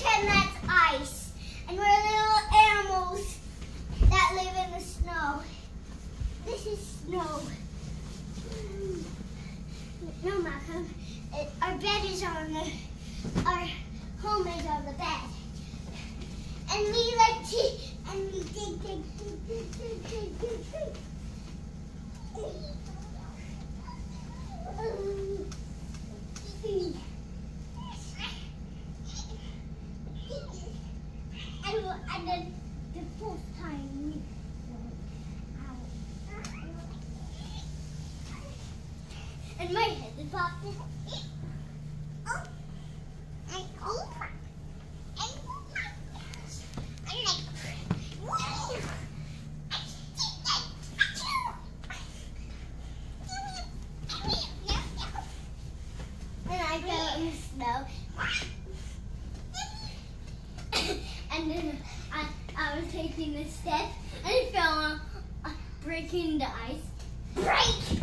pretend that's ice. And we're little animals that live in the snow. This is snow. No, Malcolm. It, our bed is on the, our home is on the bed. And we like to, and we dig, dig, dig, dig. And then the fourth time. And my head is popped. Oh. And oh. I in the snow. And then I, I was taking a step and it fell on, uh, breaking the ice. Break!